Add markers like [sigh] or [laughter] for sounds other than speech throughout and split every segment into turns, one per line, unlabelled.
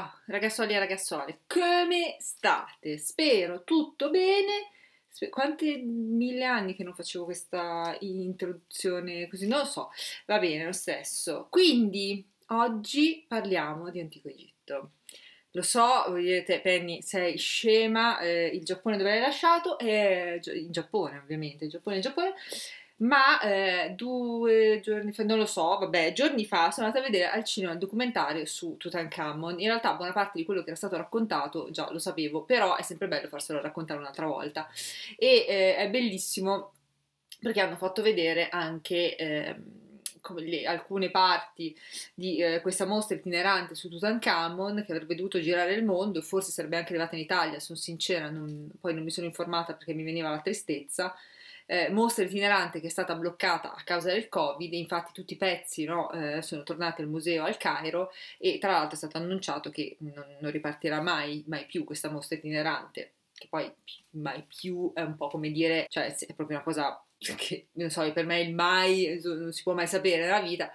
Ciao ragazzoli e ragazzuole, come state? Spero tutto bene. Quanti mille anni che non facevo questa introduzione così? Non lo so, va bene lo stesso. Quindi oggi parliamo di Antico Egitto. Lo so, voi direte, Penny, sei scema, eh, il Giappone dove l'hai lasciato? Eh, in Giappone, ovviamente, il Giappone, il Giappone ma eh, due giorni fa, non lo so, vabbè, giorni fa sono andata a vedere al cinema il documentario su Tutankhamon. In realtà buona parte di quello che era stato raccontato già lo sapevo, però è sempre bello farselo raccontare un'altra volta. E eh, è bellissimo perché hanno fatto vedere anche... Eh, le, alcune parti di eh, questa mostra itinerante su Tutankhamon che avrebbe dovuto girare il mondo forse sarebbe anche arrivata in Italia, sono sincera, non, poi non mi sono informata perché mi veniva la tristezza, eh, mostra itinerante che è stata bloccata a causa del Covid, infatti tutti i pezzi no, eh, sono tornati al museo al Cairo e tra l'altro è stato annunciato che non, non ripartirà mai, mai più questa mostra itinerante, che poi mai più è un po' come dire, cioè è proprio una cosa che non so, per me il mai non si può mai sapere nella vita,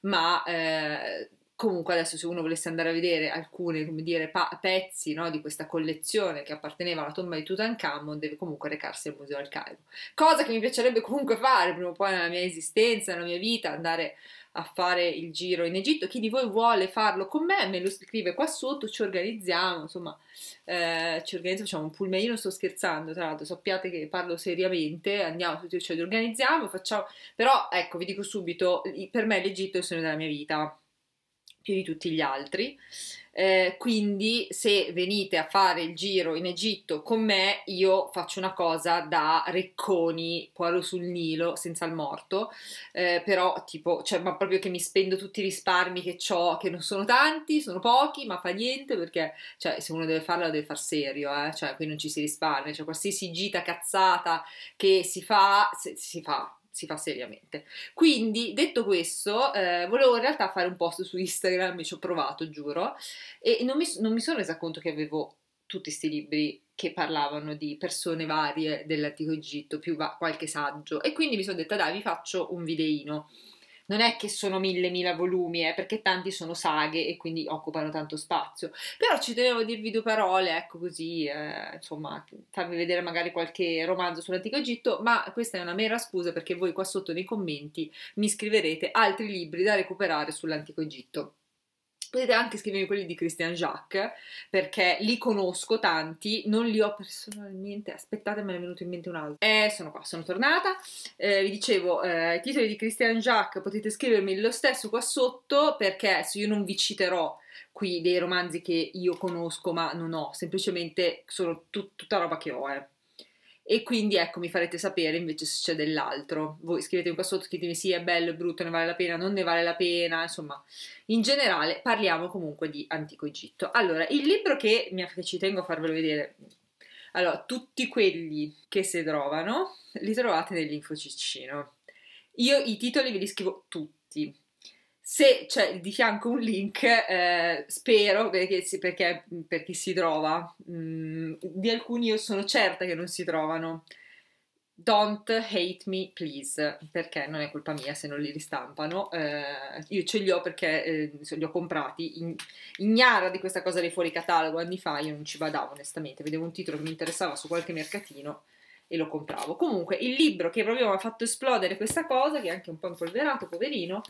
ma eh, Comunque adesso se uno volesse andare a vedere alcuni, dire, pa- pezzi no, di questa collezione che apparteneva alla tomba di Tutankhamon, deve comunque recarsi al Museo al Cairo. Cosa che mi piacerebbe comunque fare prima o poi nella mia esistenza, nella mia vita, andare a fare il giro in Egitto. Chi di voi vuole farlo con me, me lo scrive qua sotto, ci organizziamo, insomma, eh, ci organizziamo, facciamo un pullman. Non sto scherzando, tra l'altro, sappiate che parlo seriamente, andiamo tutti, ci organizziamo, facciamo... Però, ecco, vi dico subito, per me l'Egitto è il sogno della mia vita più di tutti gli altri. Eh, quindi se venite a fare il giro in Egitto con me, io faccio una cosa da Recconi, Poirot sul Nilo, senza il morto, eh, però tipo, cioè, ma proprio che mi spendo tutti i risparmi che ho, che non sono tanti, sono pochi, ma fa niente perché, cioè, se uno deve farlo lo deve far serio, eh? cioè, qui non ci si risparmia, cioè, qualsiasi gita cazzata che si fa, si fa, si fa seriamente. Quindi, detto questo, eh, volevo in realtà fare un post su Instagram, ci ho provato, giuro, e non mi, non mi sono resa conto che avevo tutti questi libri che parlavano di persone varie dell'antico Egitto, più va- qualche saggio, e quindi mi sono detta, dai, vi faccio un videino non è che sono mille mila volumi, eh, perché tanti sono saghe e quindi occupano tanto spazio. Però ci tenevo a dirvi due parole, ecco così, eh, insomma, farvi vedere magari qualche romanzo sull'antico Egitto, ma questa è una mera scusa perché voi qua sotto nei commenti mi scriverete altri libri da recuperare sull'antico Egitto. Potete anche scrivermi quelli di Christian Jacques, perché li conosco tanti, non li ho personalmente. Aspettate, me ne è venuto in mente un altro. Eh, sono qua, sono tornata. Eh, vi dicevo, eh, i titoli di Christian Jacques potete scrivermi lo stesso qua sotto, perché se io non vi citerò qui dei romanzi che io conosco, ma non ho, semplicemente sono tut- tutta roba che ho, eh e quindi ecco mi farete sapere invece se c'è dell'altro. Voi scrivetemi qua sotto, scrivetemi sì è bello, è brutto, ne vale la pena, non ne vale la pena, insomma in generale parliamo comunque di Antico Egitto. Allora, il libro che, mi, che ci tengo a farvelo vedere, allora tutti quelli che si trovano li trovate nell'infociccino. Io i titoli ve li scrivo tutti, se c'è di fianco un link, eh, spero, perché, perché, per chi si trova, mm, di alcuni io sono certa che non si trovano. Don't hate me, please, perché non è colpa mia se non li ristampano. Eh, io ce li ho perché eh, li ho comprati. Ignara di questa cosa dei fuori catalogo anni fa, io non ci badavo onestamente. Vedevo un titolo che mi interessava su qualche mercatino e lo compravo. Comunque, il libro che proprio mi ha fatto esplodere questa cosa, che è anche un po' impolverato, poverino,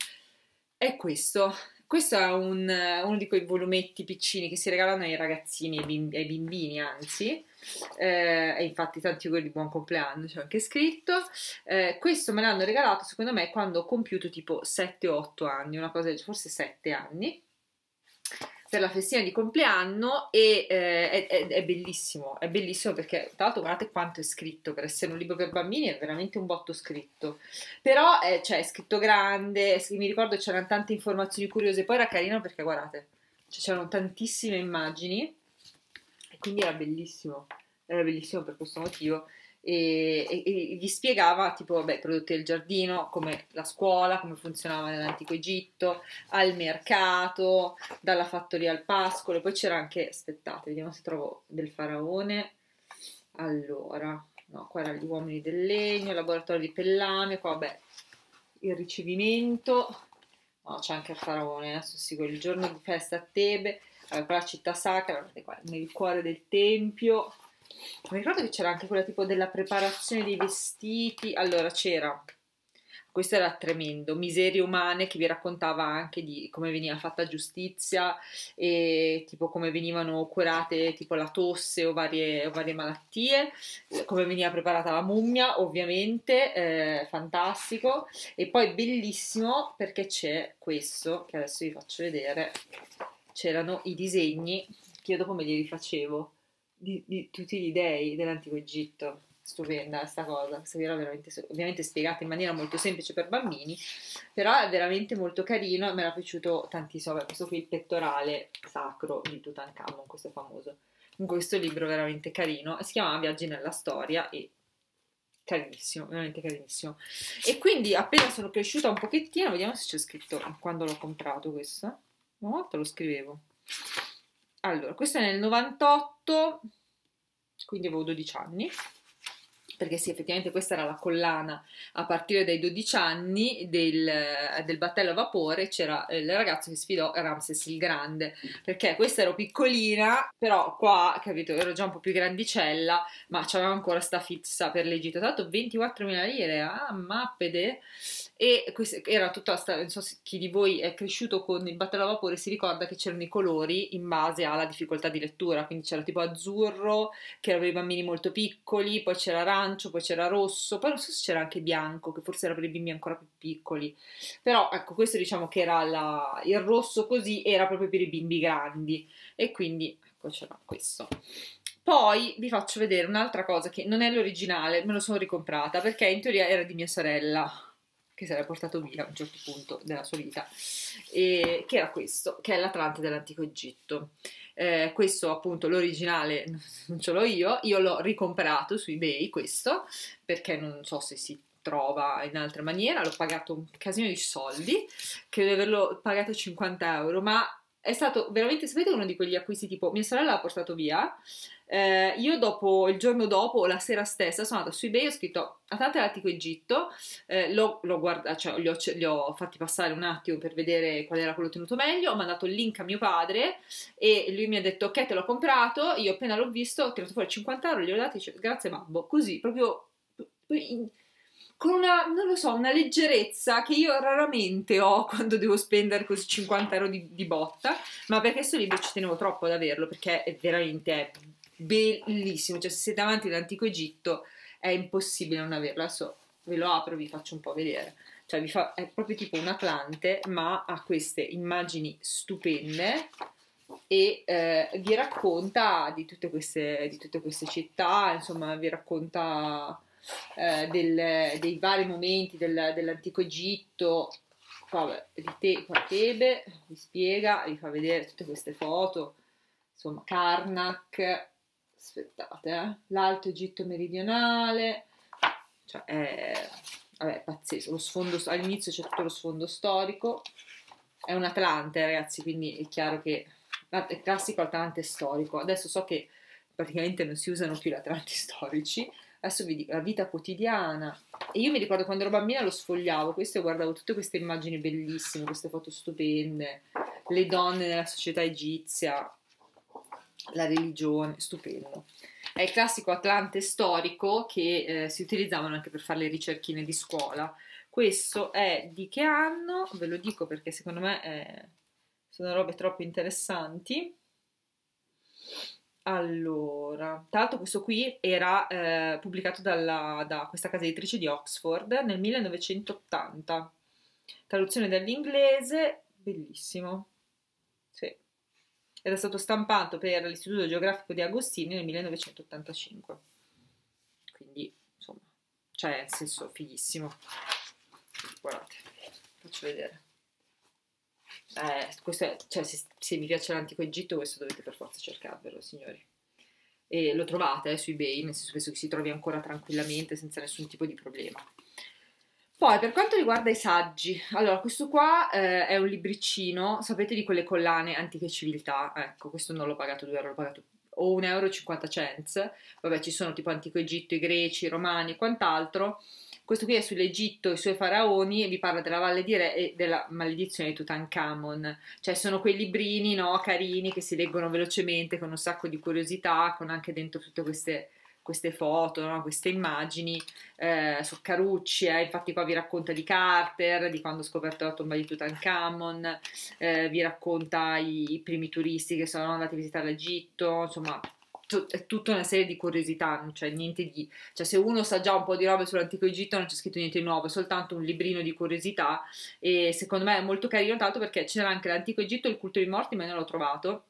è questo. Questo è un, uno di quei volumetti piccini che si regalano ai ragazzini, ai, ai bimbini anzi, eh, infatti tanti auguri di buon compleanno c'è anche scritto. Eh, questo me l'hanno regalato secondo me quando ho compiuto tipo 7-8 anni, una cosa, forse 7 anni per la festina di compleanno e eh, è, è, bellissimo, è bellissimo perché tra l'altro guardate quanto è scritto, per essere un libro per bambini è veramente un botto scritto, però è, cioè, è scritto grande, mi ricordo c'erano tante informazioni curiose, poi era carino perché guardate, cioè, c'erano tantissime immagini e quindi era bellissimo, era bellissimo per questo motivo e, e, e gli spiegava tipo vabbè, i prodotti del giardino, come la scuola, come funzionava nell'antico Egitto, al mercato, dalla fattoria al pascolo, poi c'era anche, aspettate, vediamo se trovo del faraone, allora, no, qua erano gli uomini del legno, il laboratorio di Pellame, qua vabbè, il ricevimento, no, c'è anche il faraone, adesso sì, il giorno di festa a Tebe, allora, quella città sacra, nel cuore del tempio. Mi ricordo che c'era anche quella tipo della preparazione dei vestiti. Allora c'era. Questo era tremendo, miserie umane che vi raccontava anche di come veniva fatta giustizia e tipo come venivano curate tipo la tosse o varie, o varie malattie, come veniva preparata la mummia ovviamente, eh, fantastico. E poi bellissimo perché c'è questo che adesso vi faccio vedere, c'erano i disegni che io dopo me li rifacevo di, di tutti gli dei dell'antico Egitto stupenda questa cosa, questa era veramente, ovviamente spiegata in maniera molto semplice per bambini, però è veramente molto carino e mi era piaciuto tantissimo, questo qui il pettorale sacro di Tutankhamon, questo famoso. Comunque questo libro è veramente carino, si chiama Viaggi nella storia e carinissimo, veramente carinissimo. E quindi appena sono cresciuta un pochettino, vediamo se c'è scritto quando l'ho comprato questo. Una volta lo scrivevo. Allora, questo è nel 98, quindi avevo 12 anni perché sì, effettivamente questa era la collana. A partire dai 12 anni del, del battello a vapore, c'era il ragazzo che sfidò Ramses il Grande, perché questa ero piccolina, però qua, capito, ero già un po' più grandicella, ma c'avevo ancora sta fissa per l'Egitto, l'altro 24.000 lire, ah, mappede, e era tutta, non so se chi di voi è cresciuto con il battello a vapore si ricorda che c'erano i colori in base alla difficoltà di lettura, quindi c'era tipo azzurro che per i bambini molto piccoli, poi c'era arancio, poi c'era rosso, poi non so se c'era anche bianco che forse era per i bimbi ancora più piccoli, però ecco questo diciamo che era la, il rosso così era proprio per i bimbi grandi e quindi ecco c'era questo. Poi vi faccio vedere un'altra cosa che non è l'originale, me lo sono ricomprata perché in teoria era di mia sorella che si era portato via a un certo punto della sua vita, e, che era questo, che è l'Atlante dell'antico Egitto. Eh, questo appunto l'originale [laughs] non ce l'ho io, io l'ho ricomprato su eBay questo, perché non so se si trova in altra maniera, l'ho pagato un casino di soldi, credo di averlo pagato 50 euro, ma è stato veramente, sapete uno di quegli acquisti tipo mia sorella l'ha portato via, eh, io dopo, il giorno dopo, la sera stessa, sono andata su eBay ho scritto Atlante l'Antico Egitto, eh, l'ho, l'ho guardato, cioè, li, ho, li ho fatti passare un attimo per vedere qual era quello tenuto meglio, ho mandato il link a mio padre e lui mi ha detto ok te l'ho comprato, io appena l'ho visto ho tirato fuori 50 euro, gli ho dati e dice grazie babbo, così proprio... In, con una, non lo so, una leggerezza che io raramente ho [laughs] quando devo spendere così 50 euro di, di botta, ma perché questo libro ci tenevo troppo ad averlo, perché è veramente bellissimo, cioè se siete amanti dell'antico Egitto è impossibile non averlo, adesso ve lo apro e vi faccio un po' vedere, cioè fa, è proprio tipo un Atlante ma ha queste immagini stupende e eh, vi racconta di tutte, queste, di tutte queste città, insomma vi racconta eh, del, dei vari momenti del, dell'antico Egitto, qua, te, qua Tebe, vi spiega, vi fa vedere tutte queste foto, insomma Karnak, aspettate, eh? l'Alto Egitto meridionale, cioè è, vabbè, pazzesco, lo sfondo, all'inizio c'è tutto lo sfondo storico, è un Atlante ragazzi, quindi è chiaro che è classico Atlante storico, adesso so che praticamente non si usano più gli Atlanti storici, adesso vi dico la vita quotidiana, e io mi ricordo quando ero bambina lo sfogliavo, questo e guardavo tutte queste immagini bellissime, queste foto stupende, le donne nella società egizia, la religione, stupendo. È il classico Atlante storico che eh, si utilizzavano anche per fare le ricerchine di scuola. Questo è di che anno? Ve lo dico perché secondo me è... sono robe troppo interessanti. Allora, tra l'altro questo qui era eh, pubblicato dalla, da questa casa editrice di Oxford nel 1980. Traduzione dall'inglese, bellissimo ed è stato stampato per l'Istituto Geografico di Agostini nel 1985. Quindi, insomma, cioè, nel senso, fighissimo. Guardate, faccio vedere. Eh, è, cioè, se, se, mi piace l'antico Egitto, questo dovete per forza cercarvelo, signori. E lo trovate eh, su eBay, nel senso che si trovi ancora tranquillamente, senza nessun tipo di problema. Poi per quanto riguarda i saggi, allora questo qua eh, è un libricino, sapete di quelle collane antiche civiltà, ecco questo non l'ho pagato 2 euro, l'ho pagato o 1,50 euro, vabbè ci sono tipo antico Egitto, i greci, i romani e quant'altro, questo qui è sull'Egitto i suoi faraoni e vi parla della Valle di Re e della maledizione di Tutankhamon. Cioè sono quei librini no, carini che si leggono velocemente con un sacco di curiosità, con anche dentro tutte queste queste foto, no? queste immagini, eh, su Carucci, eh, infatti qua vi racconta di Carter, di quando ha scoperto la tomba di Tutankhamon, eh, vi racconta i, i, primi turisti che sono andati a visitare l'Egitto, insomma è tutta una serie di curiosità, c'è niente di... cioè se uno sa già un po' di robe sull'antico Egitto non c'è scritto niente di nuovo, è soltanto un librino di curiosità e secondo me è molto carino tanto perché c'era anche l'antico Egitto e il culto dei morti ma non l'ho trovato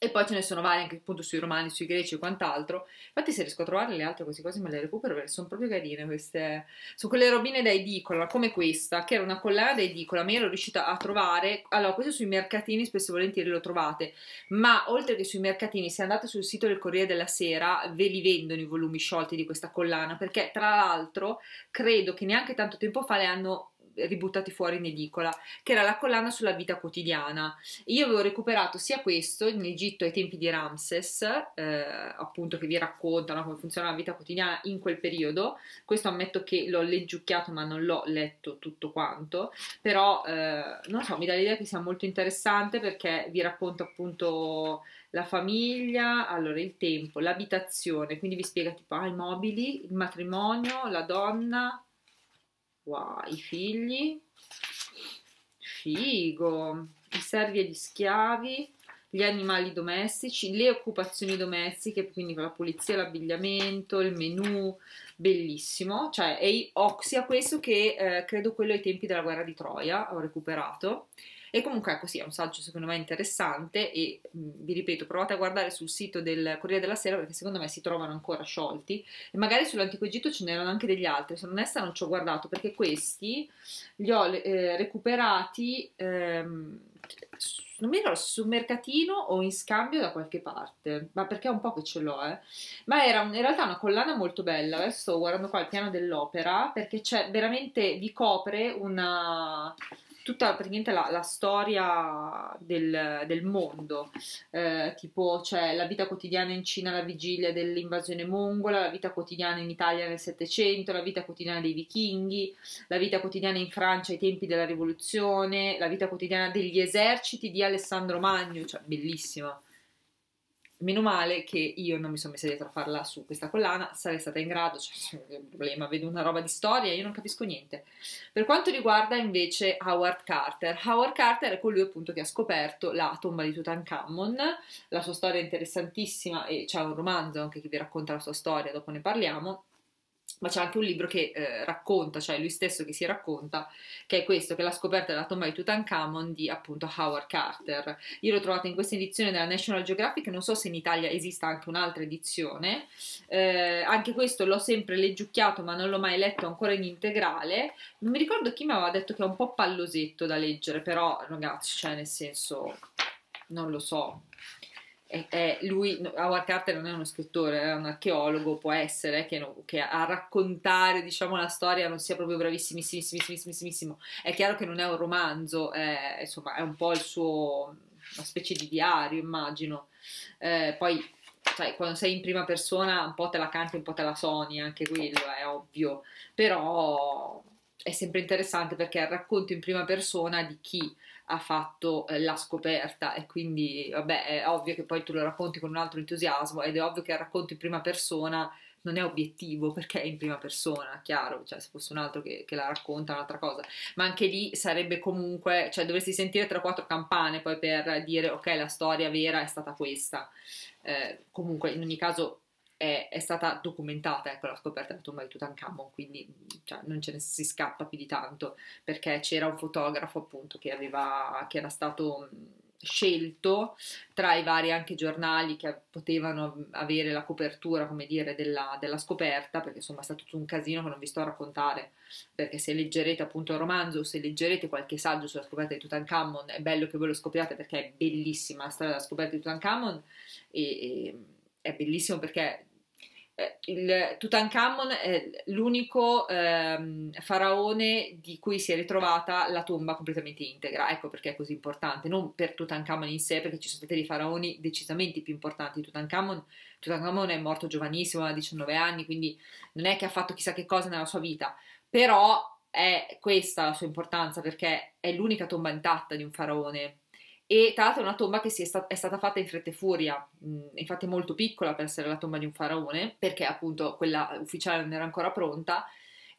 e poi ce ne sono vari anche appunto sui romani, sui greci e quant'altro. Infatti se riesco a trovare le altre così quasi me le recupero perché sono proprio carine queste. Sono quelle robine da edicola, come questa, che era una collana da edicola, ma io ero riuscita a trovare. Allora, questo sui mercatini spesso e volentieri lo trovate, ma oltre che sui mercatini, se andate sul sito del Corriere della Sera, ve li vendono i volumi sciolti di questa collana, perché tra l'altro credo che neanche tanto tempo fa le hanno ributtati fuori in edicola, che era la collana sulla vita quotidiana. Io avevo recuperato sia questo in Egitto ai tempi di Ramses, eh, appunto che vi raccontano come funziona la vita quotidiana in quel periodo. Questo ammetto che l'ho leggiucchiato ma non l'ho letto tutto quanto, però eh, non so, mi dà l'idea che sia molto interessante perché vi racconto appunto la famiglia, allora il tempo, l'abitazione, quindi vi spiega tipo ah, i mobili, il matrimonio, la donna, Wow, i figli, figo, i servi e gli schiavi, gli animali domestici, le occupazioni domestiche, quindi la pulizia, l'abbigliamento, il menù, bellissimo. Cioè, ho sia questo che eh, credo quello ai tempi della guerra di Troia, ho recuperato. E comunque ecco sì, è un saggio secondo me interessante e mh, vi ripeto, provate a guardare sul sito del Corriere della Sera perché secondo me si trovano ancora sciolti e magari sull'Antico Egitto ce n'erano anche degli altri, sono onesta non ci ho guardato perché questi li ho eh, recuperati ehm, non mi ricordo su mercatino o in scambio da qualche parte, ma perché è un po' che ce l'ho, eh. Ma era in realtà una collana molto bella. Adesso sto guardando qua il piano dell'opera perché c'è veramente vi copre una tutta praticamente la, la storia del, del mondo, eh, tipo c'è la vita quotidiana in Cina alla vigilia dell'invasione mongola, la vita quotidiana in Italia nel Settecento, la vita quotidiana dei vichinghi, la vita quotidiana in Francia ai tempi della rivoluzione, la vita quotidiana degli eserciti di Alessandro Magno, cioè bellissima. Meno male che io non mi sono messa dietro a farla su questa collana, sarei stata in grado, cioè, non un problema, vedo una roba di storia, io non capisco niente. Per quanto riguarda invece Howard Carter, Howard Carter è colui appunto che ha scoperto la tomba di Tutankhamon, la sua storia è interessantissima e c'è un romanzo anche che vi racconta la sua storia, dopo ne parliamo ma c'è anche un libro che eh, racconta, cioè lui stesso che si racconta, che è questo, che è la scoperta della tomba di Tutankhamon di appunto Howard Carter. Io l'ho trovato in questa edizione della National Geographic, non so se in Italia esista anche un'altra edizione, eh, anche questo l'ho sempre leggiucchiato ma non l'ho mai letto ancora in integrale, non mi ricordo chi mi aveva detto che è un po' pallosetto da leggere, però ragazzi, cioè nel senso, non lo so, è, è lui, Howard Carter non è uno scrittore, è un archeologo, può essere che, no, che, a raccontare diciamo, la storia non sia proprio bravissimissimo. È chiaro che non è un romanzo, è, insomma, è un po' il suo, una specie di diario, immagino. Eh, poi, sai, quando sei in prima persona, un po' te la canti, un po' te la soni, anche quello è ovvio, però è sempre interessante perché racconto in prima persona di chi ha fatto eh, la scoperta. E quindi vabbè è ovvio che poi tu lo racconti con un altro entusiasmo ed è ovvio che il racconto in prima persona non è obiettivo [laughs] perché è in prima persona, chiaro, cioè se fosse un altro che, che la racconta un'altra cosa, ma anche lì sarebbe comunque, cioè dovresti sentire 3-4 campane poi per dire ok la storia vera è stata questa, eh, comunque in ogni caso è, è, stata documentata ecco, la scoperta della tomba di Tutankhamon, quindi cioè, non ce ne si scappa più di tanto, perché c'era un fotografo appunto che, aveva, che era stato scelto tra i vari anche giornali che potevano avere la copertura, come dire, della, della, scoperta, perché insomma è stato tutto un casino che non vi sto a raccontare, perché se leggerete appunto il romanzo, se leggerete qualche saggio sulla scoperta di Tutankhamon, è bello che voi lo scopriate perché è bellissima la storia della scoperta di Tutankhamon e, e è bellissimo perché il Tutankhamon è l'unico ehm, faraone di cui si è ritrovata la tomba completamente integra. Ecco perché è così importante, non per Tutankhamon in sé, perché ci sono stati dei faraoni decisamente più importanti di Tutankhamon. Tutankhamon è morto giovanissimo, a 19 anni, quindi non è che ha fatto chissà che cosa nella sua vita, però è questa la sua importanza perché è l'unica tomba intatta di un faraone e tra l'altro è una tomba che sta- è, stata fatta in fretta e furia, mh, infatti è molto piccola per essere la tomba di un faraone, perché appunto quella ufficiale non era ancora pronta,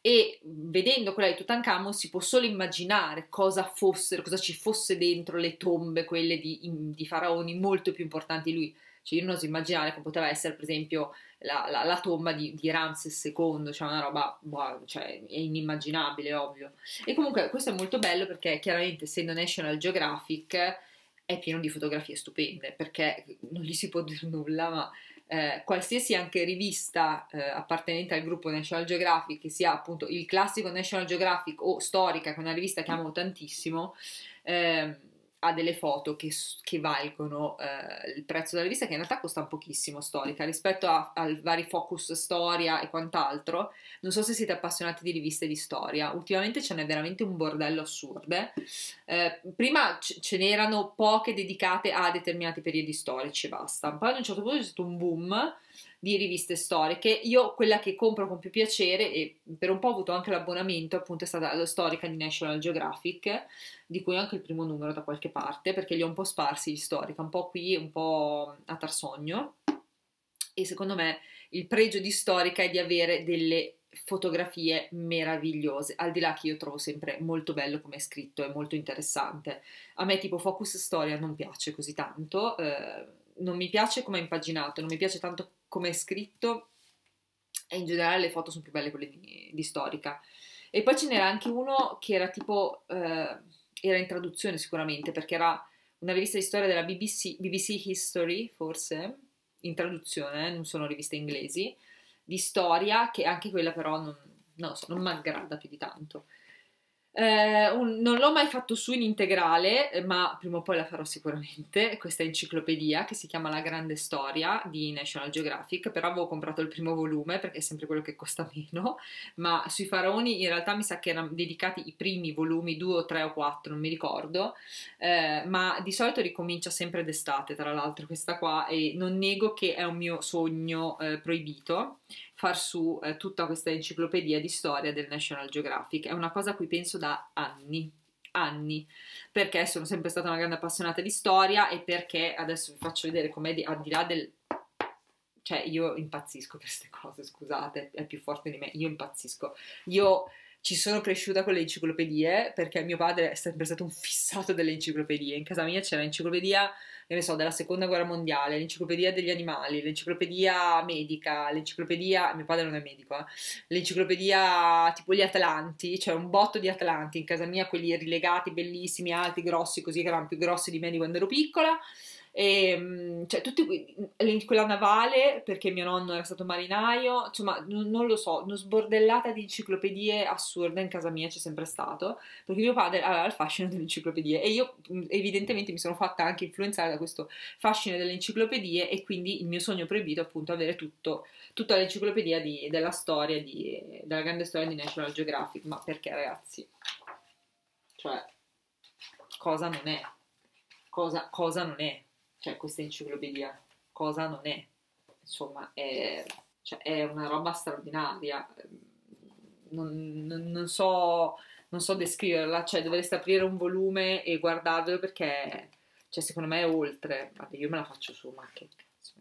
e vedendo quella di Tutankhamon si può solo immaginare cosa fossero, cosa ci fosse dentro le tombe, quelle di, in, di faraoni molto più importanti di lui. Cioè io non oso immaginare che poteva essere per esempio la, la, la tomba di, di, Ramses II, cioè una roba, boh, cioè, è inimmaginabile, ovvio. E comunque questo è molto bello perché chiaramente essendo National Geographic è pieno di fotografie stupende, perché non gli si può dire nulla, ma eh, qualsiasi anche rivista eh, appartenente al gruppo National Geographic, che sia appunto il classico National Geographic o storica, che è una rivista che amo tantissimo, eh, ha delle foto che, che valgono eh, il prezzo della rivista, che in realtà costa pochissimo storica rispetto a, a, vari focus storia e quant'altro. Non so se siete appassionati di riviste di storia, ultimamente ce n'è veramente un bordello assurde. Eh, prima ce n'erano poche dedicate a determinati periodi storici e basta. Poi ad un certo punto c'è stato un boom di riviste storiche. Io quella che compro con più piacere e per un po' ho avuto anche l'abbonamento, appunto è stata la storica di National Geographic, di cui ho anche il primo numero da qualche parte, perché li ho un po' sparsi di storica, un po' qui, un po' a Tarsogno. E secondo me il pregio di storica è di avere delle fotografie meravigliose, al di là che io trovo sempre molto bello come è scritto e molto interessante. A me tipo Focus Storia non piace così tanto, eh, non mi piace come è impaginato, non mi piace tanto come è scritto e in generale le foto sono più belle quelle di, di storica. E poi ce n'era anche uno che era tipo, eh, era in traduzione sicuramente, perché era una rivista di storia della BBC, BBC History, forse, in traduzione, non sono riviste inglesi, di storia, che anche quella però non, non so, non mi aggrada più di tanto. Eh, un, non l'ho mai fatto su in integrale, ma prima o poi la farò sicuramente. [laughs] Questa enciclopedia che si chiama La Grande Storia di National Geographic. Però avevo comprato il primo volume perché è sempre quello che costa [laughs] meno. Ma sui faraoni in realtà mi sa che erano dedicati i primi volumi, due o tre o quattro, non mi ricordo. Eh, ma di solito ricomincia sempre d'estate, tra l'altro, questa qua. E non nego che è un mio sogno eh, proibito far su eh, tutta questa enciclopedia di storia del National Geographic. È una cosa a cui penso da anni, anni, perché sono sempre stata una grande appassionata di storia e perché adesso vi faccio vedere com'è di, al di là del... Cioè, io impazzisco per queste cose, scusate, è più forte di me, io impazzisco. Io ci sono cresciuta con le enciclopedie perché mio padre è sempre stato un fissato delle enciclopedie. In casa mia c'era l'enciclopedia che ne so, della seconda guerra mondiale, l'enciclopedia degli animali, l'enciclopedia medica, l'enciclopedia, mio padre non è medico, eh, l'enciclopedia tipo gli Atlanti, cioè un botto di Atlanti in casa mia, quelli rilegati, bellissimi, alti, grossi, così che erano più grossi di me di quando ero piccola e, ehm, cioè, tutti quella navale perché mio nonno era stato marinaio, insomma, non, non, lo so, una sbordellata di enciclopedie assurde in casa mia c'è sempre stato, perché mio padre aveva il fascino delle enciclopedie e io evidentemente mi sono fatta anche influenzare da questo fascino delle enciclopedie e quindi il mio sogno proibito appunto avere tutto, tutta l'enciclopedia di, della storia, di, della grande storia di National Geographic, ma perché ragazzi? Cioè, cosa non è? Cosa, cosa non è? Cioè questa enciclopedia cosa non è, insomma è, cioè, è una roba straordinaria, non, non, non, so, non so descriverla, cioè dovreste aprire un volume e guardarvelo perché cioè, secondo me è oltre, vabbè io me la faccio su, ma che cazzo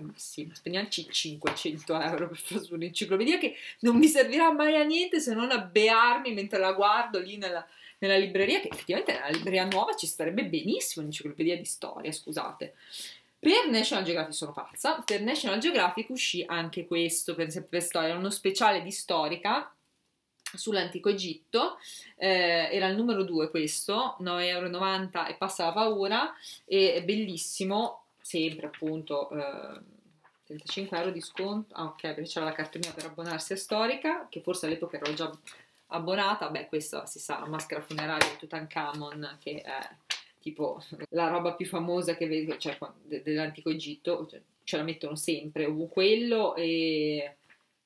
ma sì, ma spendiamoci 500 euro per fare su un'enciclopedia che non mi servirà mai a niente se non a bearmi mentre la guardo lì nella nella libreria, che effettivamente nella libreria nuova ci starebbe benissimo un'enciclopedia di storia, scusate. Per National Geographic sono pazza, per National Geographic uscì anche questo, per esempio per storia, uno speciale di storica sull'antico Egitto, eh, era il numero 2 questo, 9,90 euro e passa la paura, e è bellissimo, sempre appunto... Eh, 35 euro di sconto, ah ok perché c'era la cartolina per abbonarsi a Storica, che forse all'epoca ero già abbonata, beh questa si sa, la maschera funeraria di Tutankhamon che è tipo la roba più famosa che vedo, cioè dell'antico Egitto, cioè, ce la mettono sempre, o quello e,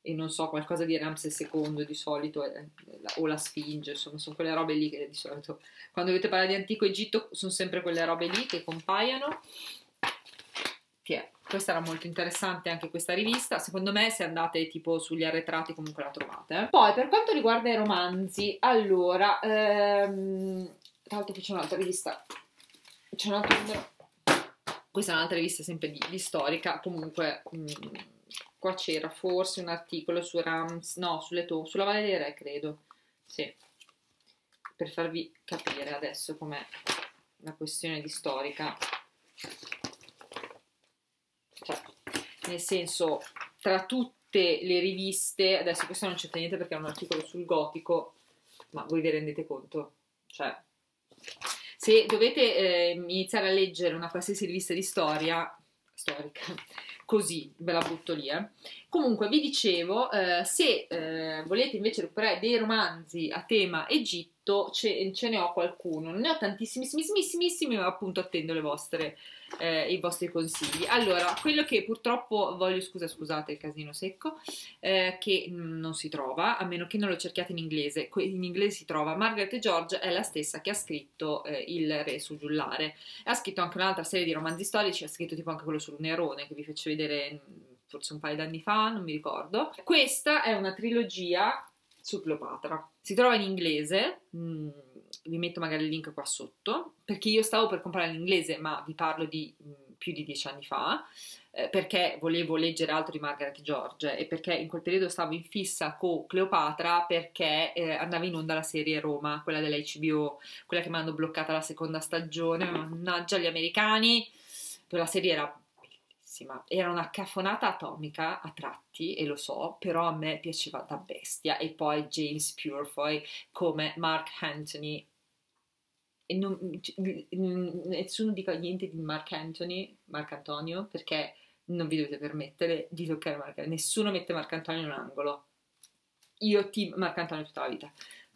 e non so, qualcosa di Ramses II di solito, eh, o la Sfinge, insomma, sono quelle robe lì che di solito, quando dovete parlare di antico Egitto, sono sempre quelle robe lì che compaiono. Che questa era molto interessante anche questa rivista, secondo me se andate tipo sugli arretrati comunque la trovate. Eh. Poi per quanto riguarda i romanzi, allora, ehm, tra l'altro qui c'è un'altra rivista, c'è un altro numero, questa è un'altra rivista sempre di, di storica, comunque mh, mm, qua c'era forse un articolo su Rams, no, sulle to- sulla Valle dei Re credo, sì, per farvi capire adesso com'è la questione di storica cioè, nel senso, tra tutte le riviste, adesso questo non c'entra niente perché è un articolo sul gotico, ma voi vi rendete conto? Cioè, se dovete eh, iniziare a leggere una qualsiasi rivista di storia, storica, così ve la butto lì. Eh. Comunque, vi dicevo, eh, se eh, volete invece recuperare dei romanzi a tema Egitto, ce, ce ne ho qualcuno. Ne ho tantissimissimissimi, ma appunto attendo vostre eh, i vostri consigli. Allora, quello che purtroppo voglio, scusa, scusate il casino secco, eh, che non si trova, a meno che non lo cerchiate in inglese, in inglese si trova, Margaret George è la stessa che ha scritto eh, Il Re sul giullare, ha scritto anche un'altra serie di romanzi storici, ha scritto tipo anche quello sul Nerone che vi fece vedere forse un paio d'anni fa, non mi ricordo. Questa è una trilogia su Cleopatra. Si trova in inglese, mm, vi metto magari il link qua sotto, perché io stavo per comprare l'inglese, ma vi parlo di mm, più di dieci anni fa, eh, perché volevo leggere altro di Margaret George e perché in quel periodo stavo in fissa con Cleopatra perché eh, andava in onda la serie Roma, quella dell'HBO, quella che mi hanno bloccata la seconda stagione, mannaggia gli americani, quella serie era bellissima, era una cafonata atomica a tratti, e lo so, però a me piaceva da bestia, e poi James Purefoy come Mark Anthony, e non, nessuno dica niente di Mark Anthony, Mark Antonio, perché non vi dovete permettere di toccare Mark Antonio, nessuno mette Mark Antonio in un angolo, io team Mark Antonio tutta la vita.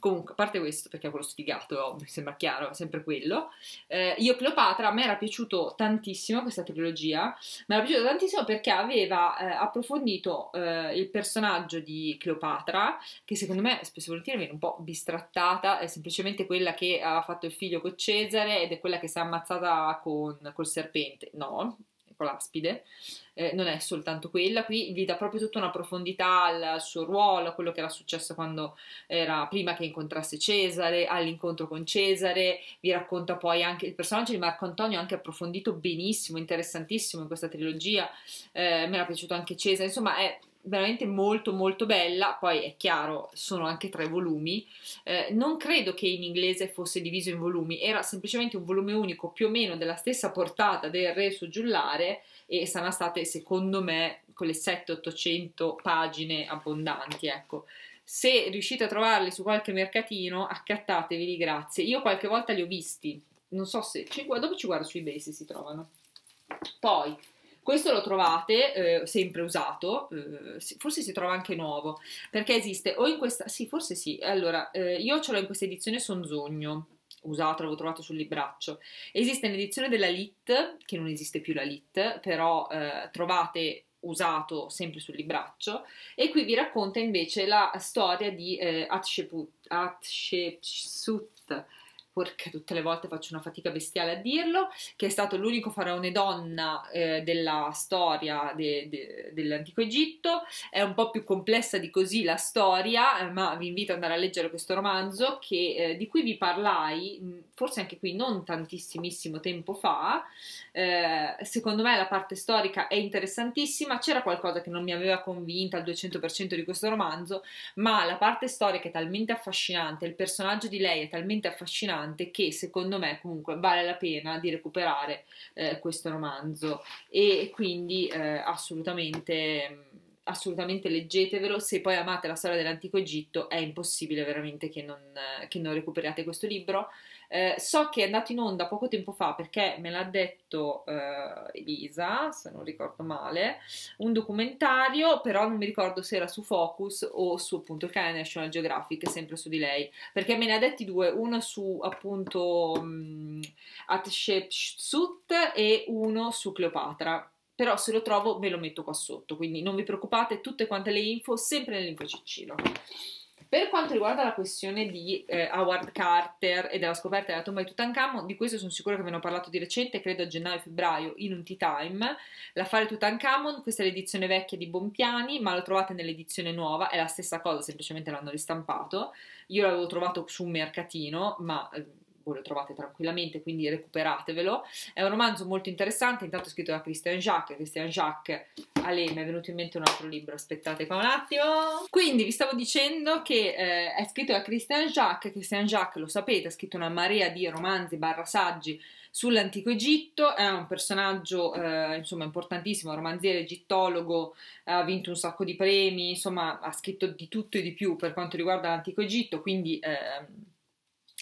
Comunque, a parte questo, perché è quello sfigato, mi sembra chiaro, è sempre quello. Eh, io Cleopatra, a me era piaciuto tantissimo questa trilogia, mi era piaciuto tantissimo perché aveva eh, approfondito eh, il personaggio di Cleopatra, che secondo me spesso e volentieri viene un po' bistrattata, è semplicemente quella che ha fatto il figlio con Cesare ed è quella che si è ammazzata con, col serpente. No, con l'aspide, eh, non è soltanto quella, qui gli dà proprio tutta una profondità al suo ruolo, a quello che era successo quando era prima che incontrasse Cesare, all'incontro con Cesare, vi racconta poi anche il personaggio di Marco Antonio, anche approfondito benissimo, interessantissimo in questa trilogia, eh, mi era piaciuto anche Cesare, insomma è veramente molto molto bella, poi è chiaro sono anche tre volumi, eh, non credo che in inglese fosse diviso in volumi, era semplicemente un volume unico più o meno della stessa portata del Re su Giullare e saranno state secondo me quelle 700-800 pagine abbondanti, ecco. Se riuscite a trovarli su qualche mercatino, accattatevi, grazie. Io qualche volta li ho visti, non so se... Dopo ci guardo su eBay se si trovano. Poi, questo lo trovate eh, sempre usato, eh, forse si trova anche nuovo, perché esiste o in questa, sì, forse sì. Allora, eh, io ce l'ho in questa edizione Sonzogno, usato, l'avevo trovato sul libraccio. Esiste un'edizione della Lit, che non esiste più la Lit, però eh, trovate usato sempre sul libraccio e qui vi racconta invece la storia di eh, Hatshepsut, perché tutte le volte faccio una fatica bestiale a dirlo, che è stato l'unico faraone donna eh, della storia de, de, dell'antico Egitto. È un po' più complessa di così la storia, eh, ma vi invito ad andare a leggere questo romanzo che, eh, di cui vi parlai, forse anche qui non tantissimissimo tempo fa. Eh, secondo me la parte storica è interessantissima, c'era qualcosa che non mi aveva convinta al 200% di questo romanzo, ma la parte storica è talmente affascinante, il personaggio di lei è talmente affascinante interessante che secondo me comunque vale la pena di recuperare eh, questo romanzo e quindi eh, assolutamente assolutamente leggetevelo, se poi amate la storia dell'antico Egitto è impossibile veramente che non, che non recuperiate questo libro. Eh, so che è andato in onda poco tempo fa perché me l'ha detto eh, Elisa, se non ricordo male, un documentario, però non mi ricordo se era su Focus o su appunto il canale National Geographic, sempre su di lei, perché me ne ha detti due, uno su appunto um, Hatshepsut e uno su Cleopatra però se lo trovo ve lo metto qua sotto, quindi non vi preoccupate, tutte quante le info sempre nell'info ciccino. Per quanto riguarda la questione di eh, Howard Carter e della scoperta della tomba di Tutankhamon, di questo sono sicura che ve ne ho parlato di recente, credo a gennaio-febbraio in un tea time. L'affare Tutankhamon, questa è l'edizione vecchia di Bompiani, ma lo trovate nell'edizione nuova, è la stessa cosa, semplicemente l'hanno ristampato. Io l'avevo trovato su un mercatino, ma eh, lo trovate tranquillamente, quindi recuperatevelo. È un romanzo molto interessante, intanto scritto da Christian Jacques. Christian Jacques, a lei mi è venuto in mente un altro libro, aspettate qua un attimo. Quindi vi stavo dicendo che eh, è scritto da Christian Jacques. Christian Jacques, lo sapete, ha scritto una marea di romanzi barra saggi sull'antico Egitto, è un personaggio eh, insomma importantissimo, romanziere, egittologo, ha vinto un sacco di premi, insomma ha scritto di tutto e di più per quanto riguarda l'antico Egitto, quindi eh,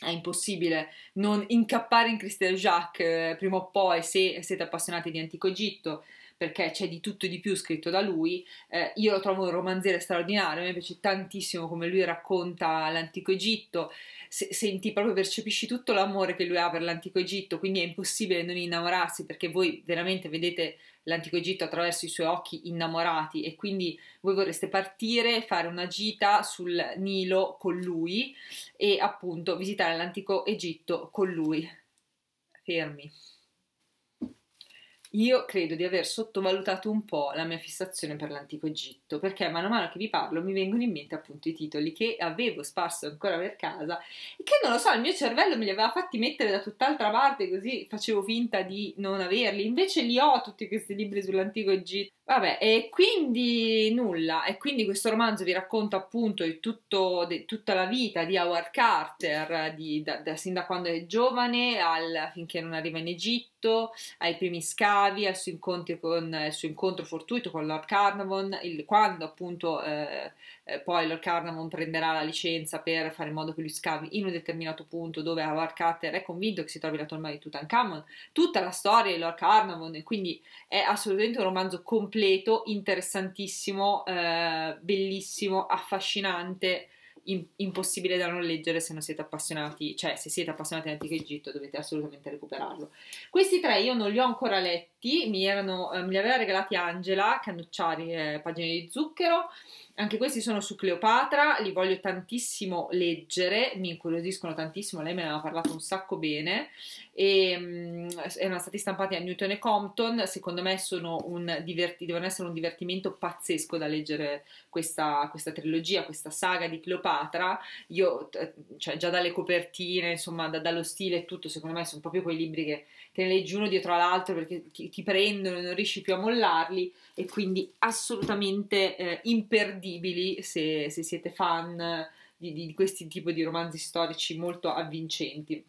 è impossibile non incappare in Christian Jacques eh, prima o poi se siete appassionati di Antico Egitto perché c'è di tutto e di più scritto da lui. Eh, io lo trovo un romanziere straordinario, a me piace tantissimo come lui racconta l'antico Egitto, Se, senti proprio, percepisci tutto l'amore che lui ha per l'antico Egitto, quindi è impossibile non innamorarsi perché voi veramente vedete l'antico Egitto attraverso i suoi occhi innamorati e quindi voi vorreste partire, fare una gita sul Nilo con lui e appunto visitare l'antico Egitto con lui. Fermi. Io credo di aver sottovalutato un po' la mia fissazione per l'antico Egitto, perché mano a mano che vi parlo mi vengono in mente appunto i titoli che avevo sparso ancora per casa e che non lo so, il mio cervello me li aveva fatti mettere da tutt'altra parte così facevo finta di non averli, invece li ho tutti questi libri sull'antico Egitto. Vabbè, e quindi nulla, e quindi questo romanzo vi racconta appunto di, tutto, di tutta la vita di Howard Carter, di, da, da, sin da quando è giovane al, finché non arriva in Egitto, ai primi scavi, al suo incontro, con, il suo incontro fortuito con Lord Carnarvon, il, quando appunto eh, eh, poi Lord Carnarvon prenderà la licenza per fare in modo che lui scavi in un determinato punto dove Howard Carter è convinto che si trovi la tomba di Tutankhamon, tutta la storia di Lord Carnarvon, quindi è assolutamente un romanzo completo, interessantissimo, eh, bellissimo, affascinante impossibile da non leggere se non siete appassionati, cioè se siete appassionati all'antico Egitto dovete assolutamente recuperarlo. Questi tre io non li ho ancora letti, mi, erano, eh, me li aveva regalati Angela, Cannucciari, eh, pagine di zucchero, anche questi sono su Cleopatra, li voglio tantissimo leggere, mi incuriosiscono tantissimo, lei me ne aveva parlato un sacco bene e um, erano stati stampati a Newton e Compton, secondo me diverti- devono essere un divertimento pazzesco da leggere questa, questa, trilogia, questa saga di Cleopatra, io cioè, già dalle copertine, insomma da, dallo stile e tutto, secondo me sono proprio quei libri che te ne leggi uno dietro l'altro perché ti, ti prendono e non riesci più a mollarli e quindi assolutamente eh, imperdibili se, se, siete fan di, di questi tipi di romanzi storici molto avvincenti.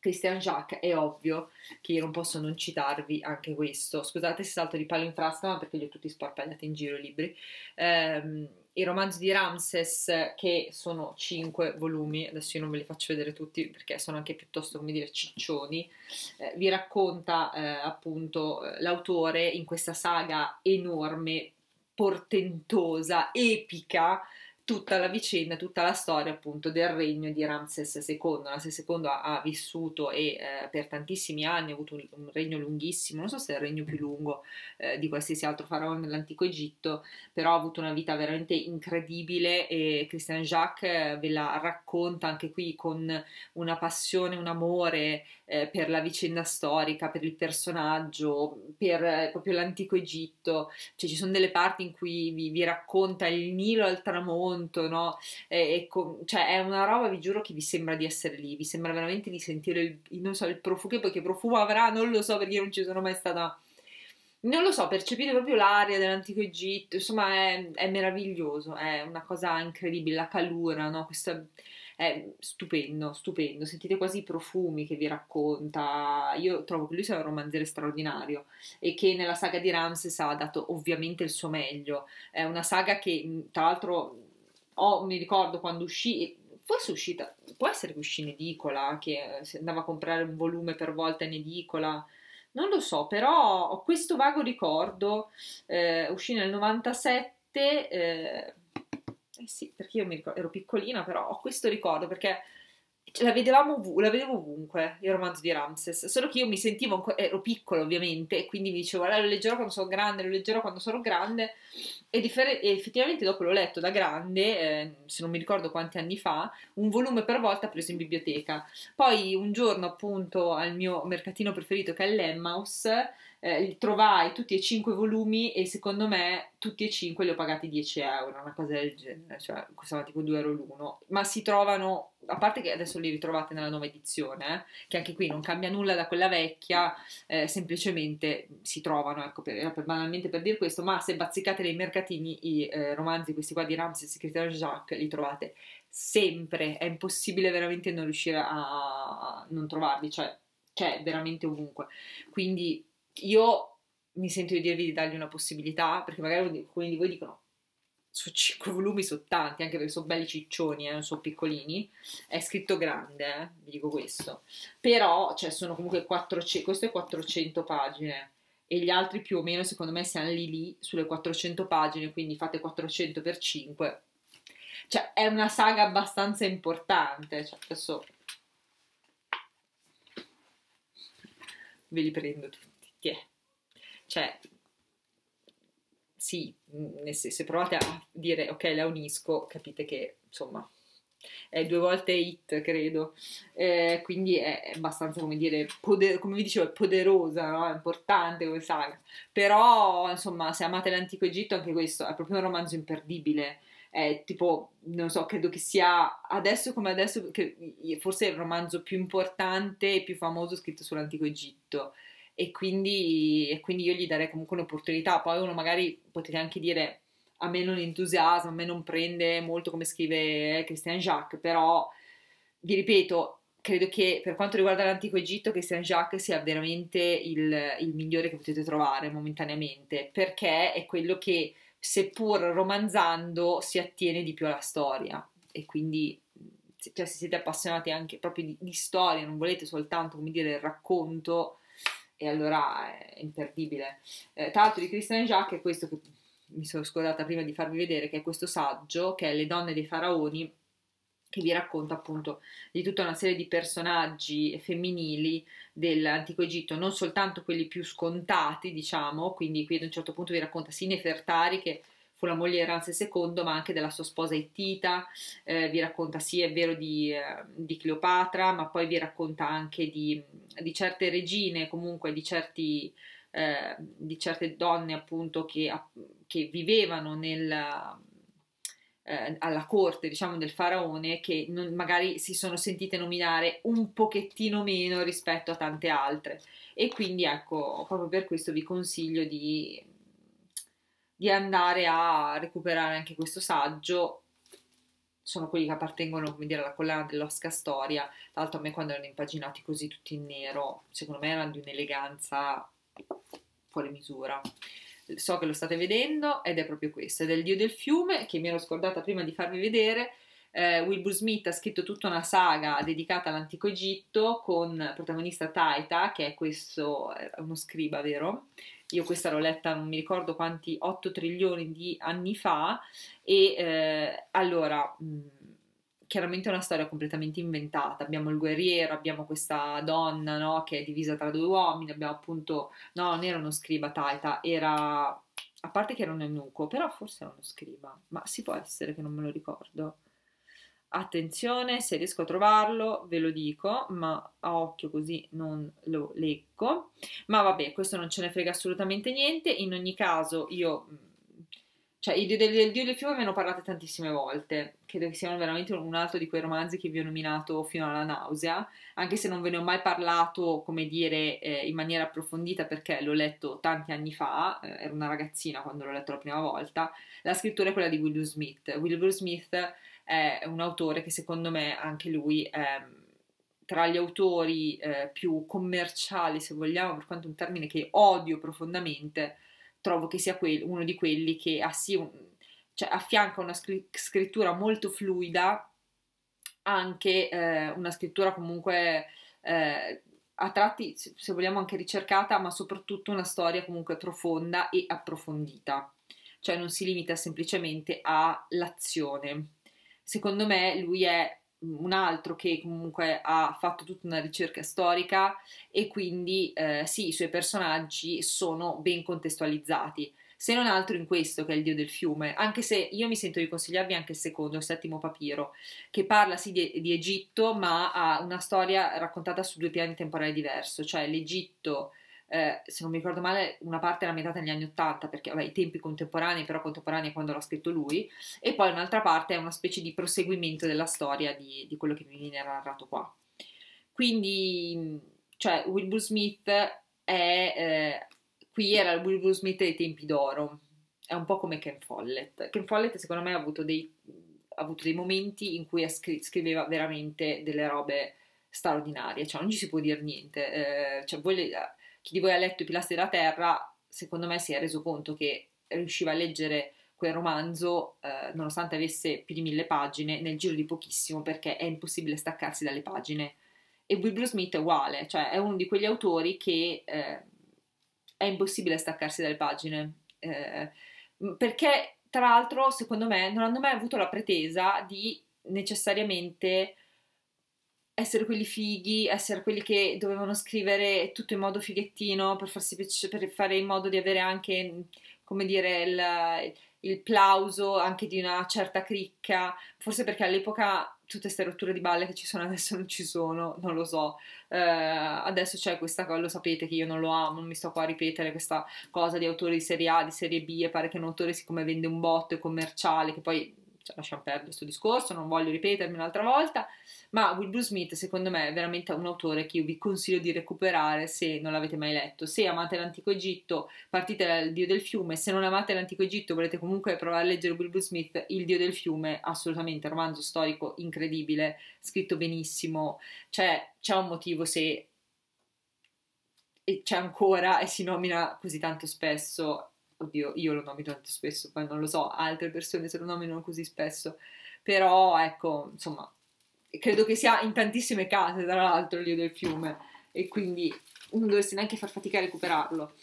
Christian Jacques, è ovvio che io non posso non citarvi anche questo. Scusate se salto di palo in frasca, ma perché li ho tutti sparpagliati in giro i libri. Um, I romanzi di Ramses, che sono cinque volumi, adesso io non ve li faccio vedere tutti perché sono anche piuttosto, come dire, ciccioni, eh, vi racconta eh, appunto eh, l'autore in questa saga enorme, portentosa, epica, tutta la vicenda, tutta la storia appunto del regno di Ramses II. Ramses II ha, vissuto e eh, per tantissimi anni ha avuto un, un, regno lunghissimo, non so se è il regno più lungo eh, di qualsiasi altro faraone nell'antico Egitto, però ha avuto una vita veramente incredibile e Christian Jacques eh, ve la racconta anche qui con una passione, un amore eh, per la vicenda storica, per il personaggio, per eh, proprio l'antico Egitto. Cioè ci sono delle parti in cui vi, vi racconta il Nilo al tramonto, racconto, no? E, e cioè è una roba, vi giuro, che vi sembra di essere lì, vi sembra veramente di sentire il, non so, il profumo, che poi che profumo avrà, non lo so perché non ci sono mai stata... Non lo so, percepite proprio l'aria dell'antico Egitto, insomma è, è meraviglioso, è una cosa incredibile, la calura, no? Questo è stupendo, stupendo, sentite quasi i profumi che vi racconta, io trovo che lui sia un romanziere straordinario e che nella saga di Ramses ha dato ovviamente il suo meglio, è una saga che tra l'altro oh, mi ricordo quando uscì, forse uscita, può essere che uscì in edicola, che eh, andava a comprare un volume per volta in edicola, non lo so, però ho questo vago ricordo, eh, uscì nel 97, eh, eh sì, perché io mi ricordo, ero piccolina, però ho questo ricordo perché la vedevamo ov- la vedevo ovunque il romanzo di Ramses, solo che io mi sentivo ancora, ero piccola ovviamente, e quindi mi dicevo, lo leggerò quando sono grande, lo leggerò quando sarò grande, e, differ- e effettivamente dopo l'ho letto da grande, eh, se non mi ricordo quanti anni fa, un volume per volta preso in biblioteca. Poi un giorno appunto al mio mercatino preferito che è l'Emmaus, eh, trovai tutti e cinque volumi e secondo me tutti e cinque li ho pagati 10 euro, una cosa del genere, cioè costavano tipo 2 euro l'uno, ma si trovano, a parte che adesso li ritrovate nella nuova edizione, eh, che anche qui non cambia nulla da quella vecchia, eh, semplicemente si trovano, ecco, per, banalmente per dire questo, ma se bazzicate nei mercatini i eh, romanzi, questi qua di Ramses e Christian Jacques, li trovate sempre, è impossibile veramente non riuscire a, non trovarli, cioè c'è veramente ovunque, quindi io mi sento di dirvi di dargli una possibilità, perché magari alcuni di voi dicono su cinque volumi sono tanti, anche perché sono belli ciccioni, eh, non sono piccolini. È scritto grande, eh, vi dico questo. Però, cioè, sono comunque 400, questo è 400 pagine e gli altri più o meno, secondo me, siamo lì lì sulle 400 pagine, quindi fate 400 per 5. Cioè, è una saga abbastanza importante. Cioè, adesso ve li prendo tutti che cioè sì, nel senso, se provate a dire ok, la unisco, capite che insomma è due volte hit, credo, eh, quindi è abbastanza, come dire, poder- come vi dicevo, è poderosa, no? è importante come saga, però insomma, se amate l'antico Egitto, anche questo è proprio un romanzo imperdibile, è tipo, non so, credo che sia adesso come adesso, che forse è il romanzo più importante e più famoso scritto sull'antico Egitto, e quindi, e quindi io gli darei comunque un'opportunità. Poi uno magari potete anche dire a me non entusiasma, a me non prende molto come scrive Christian Jacques, però vi ripeto, credo che per quanto riguarda l'antico Egitto, Christian Jacques sia veramente il, il migliore che potete trovare momentaneamente, perché è quello che, seppur romanzando, si attiene di più alla storia e quindi cioè, se siete appassionati anche proprio di, di storia, non volete soltanto, come dire, il racconto, e allora è imperdibile. Eh, tra l'altro di Christian Jacques è questo che mi sono scordata prima di farvi vedere, che è questo saggio, che è Le donne dei faraoni, che vi racconta appunto di tutta una serie di personaggi femminili dell'antico Egitto, non soltanto quelli più scontati, diciamo, quindi qui ad un certo punto vi racconta sia Nefertari che fu la moglie di Ramses II, ma anche della sua sposa Ittita, eh, vi racconta sì, è vero, di, eh, di, Cleopatra, ma poi vi racconta anche di, di certe regine, comunque di, certi, eh, di certe donne appunto che, che vivevano nel, eh, alla corte, diciamo, del faraone, che non, magari si sono sentite nominare un pochettino meno rispetto a tante altre. E quindi ecco, proprio per questo vi consiglio di di andare a recuperare anche questo saggio. Sono quelli che appartengono, come dire, alla collana dell'Oscar Storia. Tra l'altro a me quando erano impaginati così tutti in nero, secondo me erano di un'eleganza fuori misura. So che lo state vedendo ed è proprio questo, è del Dio del fiume che mi ero scordata prima di farvi vedere. Eh, Wilbur Smith ha scritto tutta una saga dedicata all'antico Egitto con protagonista Taita, che è questo, è uno scriba, vero? io questa l'ho letta non mi ricordo quanti 8 trilioni di anni fa. E eh, allora mh, chiaramente è una storia completamente inventata. Abbiamo il guerriero abbiamo questa donna no, che è divisa tra due uomini abbiamo appunto no non era uno scriba Taita era a parte che era un eunuco però forse era uno scriba ma si può essere che non me lo ricordo Attenzione, se riesco a trovarlo ve lo dico, ma a occhio così non lo leggo. Ma vabbè, questo non ce ne frega assolutamente niente. In ogni caso, io mm, cioè, il Dio del, del Dio del fiume me ne ho parlato tantissime volte. Credo che siano veramente un altro di quei romanzi che vi ho nominato fino alla nausea, anche se non ve ne ho mai parlato, come dire, eh, in maniera approfondita perché l'ho letto tanti anni fa, eh, ero una ragazzina quando l'ho letto la prima volta. La scrittura è quella di Wilbur Smith. Wilbur Smith è un autore che secondo me anche lui è tra gli autori eh, più commerciali, se vogliamo, per quanto un termine che odio profondamente, trovo che sia quel, uno di quelli che ha sì un, cioè, affianca una scrittura molto fluida, anche eh, una scrittura comunque eh, a tratti, se vogliamo, anche ricercata, ma soprattutto una storia comunque profonda e approfondita. Cioè non si limita semplicemente all'azione secondo me lui è un altro che comunque ha fatto tutta una ricerca storica e quindi eh, sì, i suoi personaggi sono ben contestualizzati. Se non altro in questo che è il dio del fiume, anche se io mi sento di consigliarvi anche il secondo, il settimo papiro, che parla sì di, di Egitto, ma ha una storia raccontata su due piani temporali diversi, cioè l'Egitto eh, se non mi ricordo male, una parte era ambientata negli anni Ottanta, perché vabbè, i tempi contemporanei, però contemporanei quando l'ha scritto lui, e poi un'altra parte è una specie di proseguimento della storia di, di quello che mi viene narrato qua. Quindi, cioè, Wilbur Smith è, eh, qui era il Wilbur Smith dei tempi d'oro, è un po' come Ken Follett. Ken Follett secondo me ha avuto dei, ha avuto dei momenti in cui scri- scriveva veramente delle robe straordinarie, cioè non ci si può dire niente. Eh, cioè, voi, chi di voi ha letto I pilastri della terra, secondo me si è reso conto che riusciva a leggere quel romanzo, eh, nonostante avesse più di mille pagine, nel giro di pochissimo, perché è impossibile staccarsi dalle pagine. E Wilbur Smith è uguale, cioè è uno di quegli autori che eh, è impossibile staccarsi dalle pagine, eh, perché tra l'altro secondo me non hanno mai avuto la pretesa di necessariamente essere quelli fighi, essere quelli che dovevano scrivere tutto in modo fighettino per, farsi, per fare in modo di avere anche, come dire, il, il plauso anche di una certa cricca, forse perché all'epoca tutte queste rotture di balle che ci sono adesso non ci sono, non lo so. Eh, adesso c'è questa cosa, lo sapete che io non lo amo, non mi sto qua a ripetere questa cosa di autori di serie A, di serie B, e pare che un autore siccome vende un botto è commerciale, che poi cioè, lasciamo perdere questo discorso, non voglio ripetermi un'altra volta, ma Wilbur Smith secondo me è veramente un autore che io vi consiglio di recuperare se non l'avete mai letto. Se amate l'antico Egitto, partite dal Dio del fiume, se non amate l'antico Egitto volete comunque provare a leggere Wilbur Smith, Il Dio del fiume, assolutamente, romanzo storico incredibile, scritto benissimo, cioè c'è un motivo se c'è ancora e si nomina così tanto spesso oddio, io lo nomino tanto spesso, poi non lo so, altre persone se lo nominano così spesso, però ecco, insomma, credo che sia in tantissime case, tra l'altro, l'Io del fiume, e quindi non dovresti neanche far fatica a recuperarlo.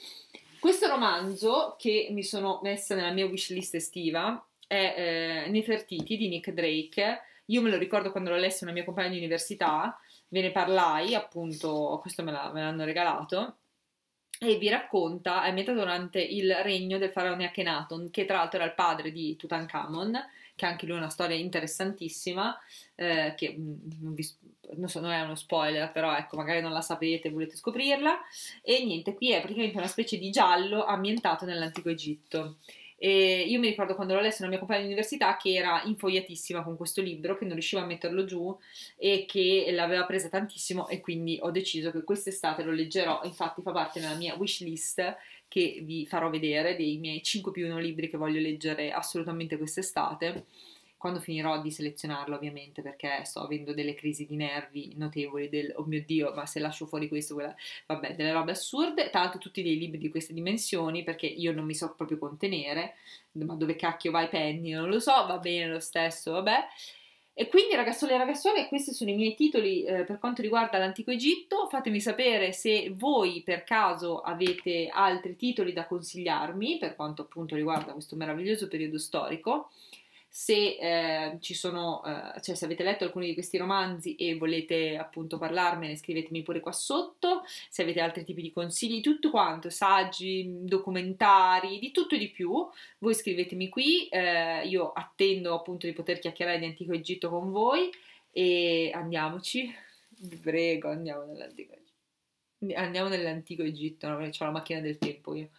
Questo romanzo, che mi sono messa nella mia wishlist estiva, è eh, Nefertiti di Nick Drake. Io me lo ricordo quando l'ho letto una mia compagna di università, ve ne parlai, appunto, questo me, me l'hanno regalato, e vi racconta, è ambientato durante il regno del faraone Akhenaton, che tra l'altro era il padre di Tutankhamon, che anche lui ha una storia interessantissima, eh, che mm, non, vi, non, so, non è uno spoiler, però ecco, magari non la sapete, volete scoprirla, e niente, qui è praticamente una specie di giallo ambientato nell'antico Egitto. E io mi ricordo quando l'ho letto una mia compagna di università che era infogliatissima con questo libro, che non riusciva a metterlo giù e che l'aveva presa tantissimo e quindi ho deciso che quest'estate lo leggerò, infatti fa parte della mia wish list che vi farò vedere dei miei 5 più 1 libri che voglio leggere assolutamente quest'estate quando finirò di selezionarlo ovviamente perché sto avendo delle crisi di nervi notevoli del oh mio dio ma se lascio fuori questo quella vabbè delle robe assurde. Tra l'altro tutti dei libri di queste dimensioni perché io non mi so proprio contenere. Ma dove cacchio vai penny? Non lo so va bene lo stesso vabbè. E quindi ragazzoli e ragazzuole, questi sono i miei titoli eh, per quanto riguarda l'antico Egitto. Fatemi sapere se voi per caso avete altri titoli da consigliarmi per quanto appunto riguarda questo meraviglioso periodo storico se eh, sono, eh, cioè se avete letto alcuni di questi romanzi e volete appunto parlarmene, scrivetemi pure qua sotto, se avete altri tipi di consigli, tutto quanto, saggi, documentari, di tutto e di più, voi scrivetemi qui, eh, io attendo appunto di poter chiacchierare di Antico Egitto con voi e andiamoci, vi prego, andiamo nell'Antico Egitto. Andiamo nell'Antico Egitto, no? ho la macchina del tempo io.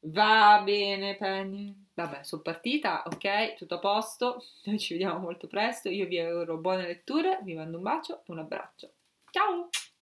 Va bene, Penny. Vabbè, sono partita, ok, tutto a posto. [laughs] Noi ci vediamo molto presto. Io vi auguro buone letture, vi mando un bacio e un abbraccio. Ciao!